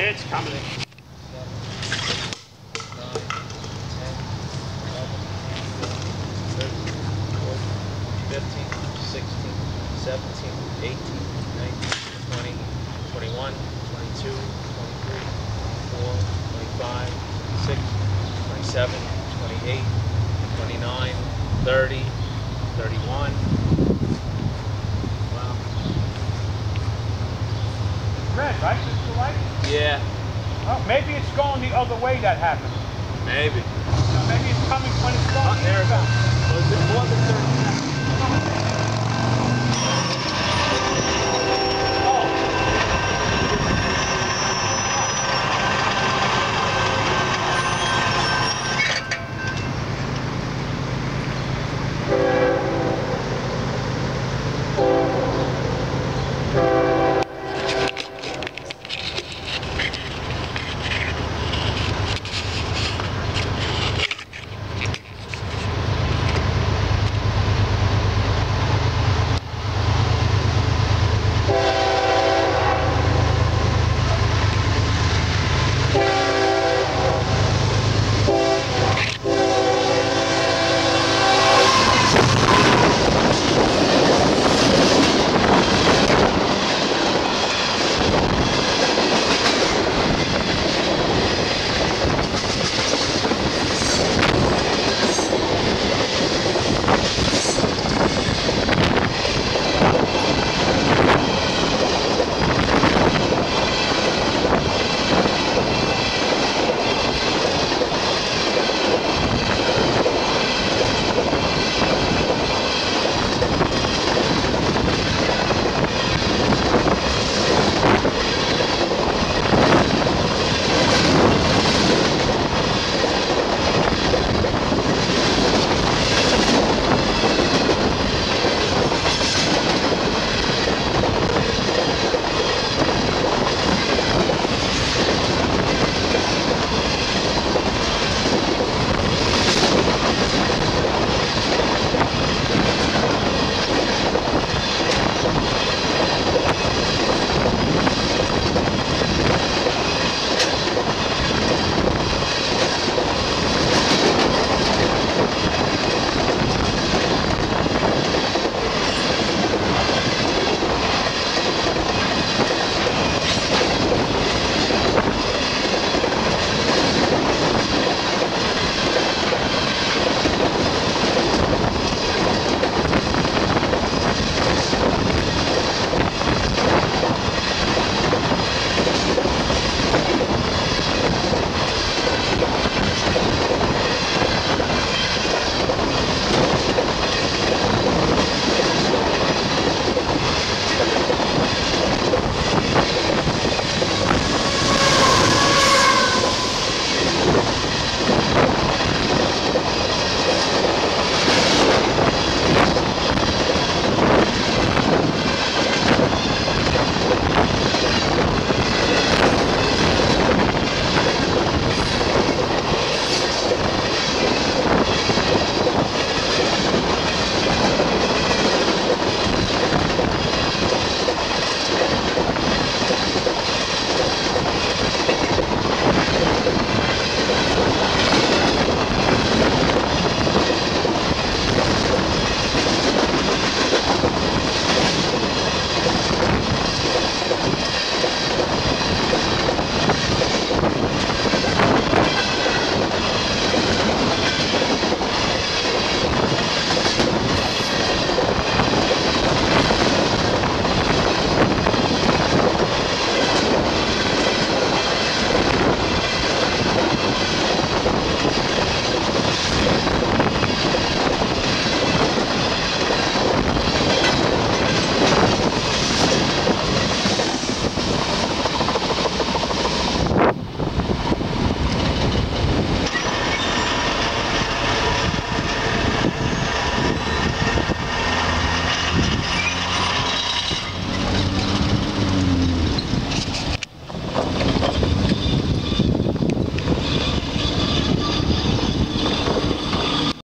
It's coming. 15, 16, 17, 18, 19, 20, 21, 22, 23, 24, 25, 26, 27, 28, 29, 30, 31. Wow. Red, right? This is the light? Yeah, Oh, maybe it's going the other way that happened. maybe. So maybe it's coming when it's going